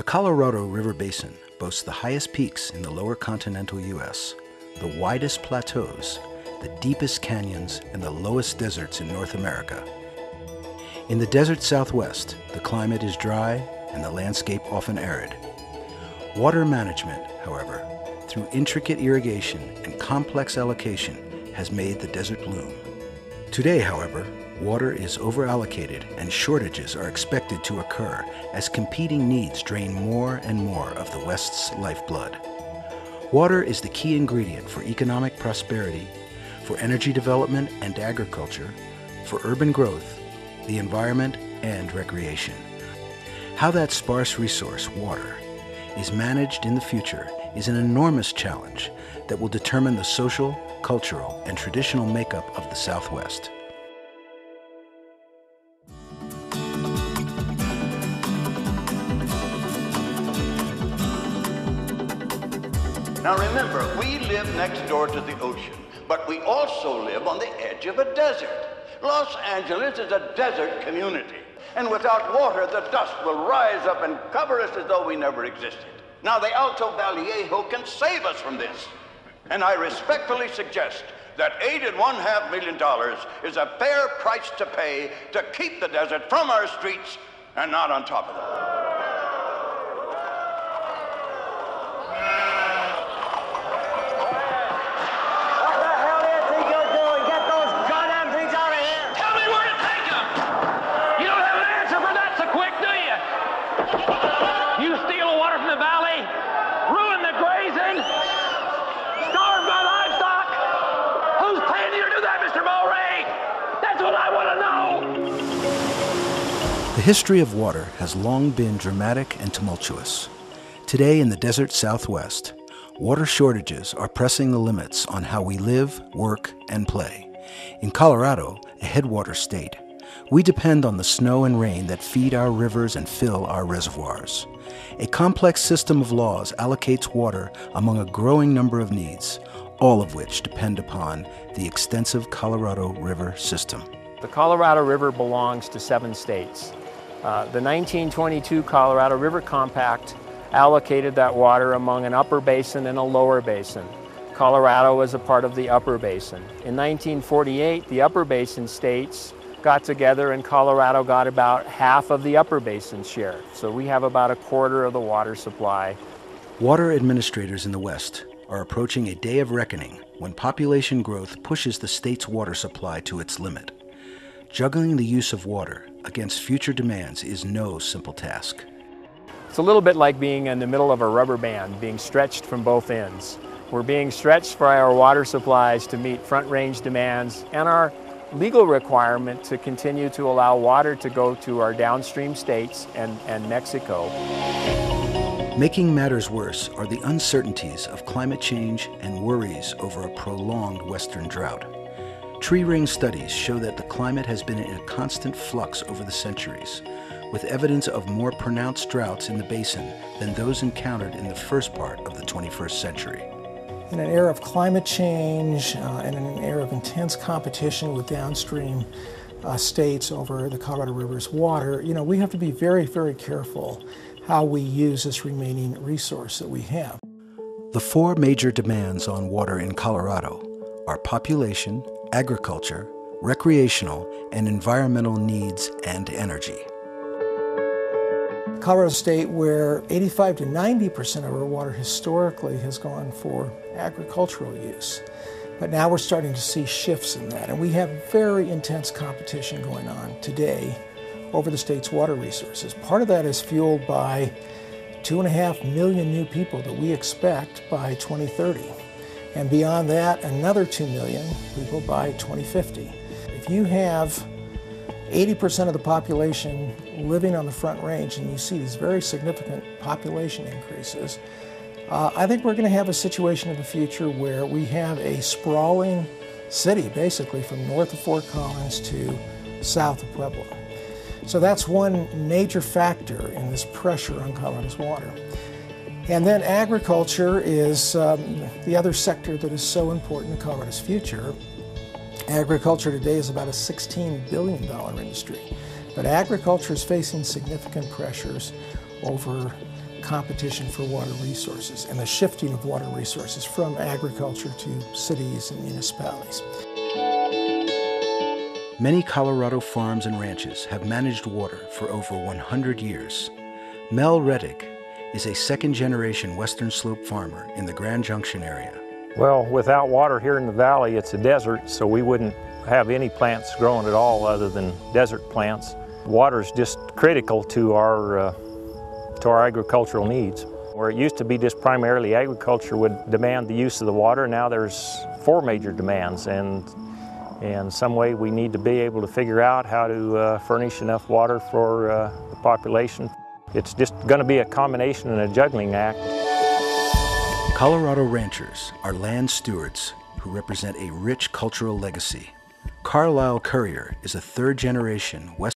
The Colorado River Basin boasts the highest peaks in the lower continental U.S., the widest plateaus, the deepest canyons, and the lowest deserts in North America. In the desert southwest, the climate is dry and the landscape often arid. Water management, however, through intricate irrigation and complex allocation, has made the desert bloom. Today, however, water is overallocated and shortages are expected to occur as competing needs drain more and more of the West's lifeblood. Water is the key ingredient for economic prosperity, for energy development and agriculture, for urban growth, the environment, and recreation. How that sparse resource, water, is managed in the future is an enormous challenge that will determine the social, cultural, and traditional makeup of the Southwest. Now remember, we live next door to the ocean, but we also live on the edge of a desert. Los Angeles is a desert community, and without water, the dust will rise up and cover us as though we never existed. Now, the Alto Vallejo can save us from this, and I respectfully suggest that eight and one half million dollars is a fair price to pay to keep the desert from our streets and not on top of them. The history of water has long been dramatic and tumultuous. Today in the desert southwest, water shortages are pressing the limits on how we live, work, and play. In Colorado, a headwater state, we depend on the snow and rain that feed our rivers and fill our reservoirs. A complex system of laws allocates water among a growing number of needs, all of which depend upon the extensive Colorado River system. The Colorado River belongs to seven states. Uh, the 1922 Colorado River Compact allocated that water among an upper basin and a lower basin. Colorado was a part of the upper basin. In 1948, the upper basin states got together and Colorado got about half of the upper basin share. So we have about a quarter of the water supply. Water administrators in the West are approaching a day of reckoning when population growth pushes the state's water supply to its limit. Juggling the use of water against future demands is no simple task. It's a little bit like being in the middle of a rubber band, being stretched from both ends. We're being stretched by our water supplies to meet front range demands and our legal requirement to continue to allow water to go to our downstream states and, and Mexico. Making matters worse are the uncertainties of climate change and worries over a prolonged western drought. Tree ring studies show that the climate has been in a constant flux over the centuries, with evidence of more pronounced droughts in the basin than those encountered in the first part of the 21st century. In an era of climate change uh, and in an era of intense competition with downstream uh, states over the Colorado River's water, you know, we have to be very, very careful how we use this remaining resource that we have. The four major demands on water in Colorado are population, agriculture, recreational, and environmental needs and energy. Colorado State, where 85 to 90 percent of our water historically has gone for agricultural use. But now we're starting to see shifts in that, and we have very intense competition going on today over the state's water resources. Part of that is fueled by two and a half million new people that we expect by 2030. And beyond that, another 2 million people by 2050. If you have 80% of the population living on the Front Range and you see these very significant population increases, uh, I think we're going to have a situation in the future where we have a sprawling city, basically from north of Fort Collins to south of Pueblo. So that's one major factor in this pressure on Colorado's water. And then agriculture is um, the other sector that is so important to Colorado's future. Agriculture today is about a $16 billion industry, but agriculture is facing significant pressures over competition for water resources and the shifting of water resources from agriculture to cities and municipalities. Many Colorado farms and ranches have managed water for over 100 years. Mel Rettig is a second generation Western Slope farmer in the Grand Junction area. Well, without water here in the valley, it's a desert, so we wouldn't have any plants growing at all other than desert plants. Water is just critical to our, uh, to our agricultural needs. Where it used to be just primarily agriculture would demand the use of the water, now there's four major demands, and in some way we need to be able to figure out how to uh, furnish enough water for uh, the population. It's just going to be a combination and a juggling act. Colorado ranchers are land stewards who represent a rich cultural legacy. Carlyle Currier is a third generation West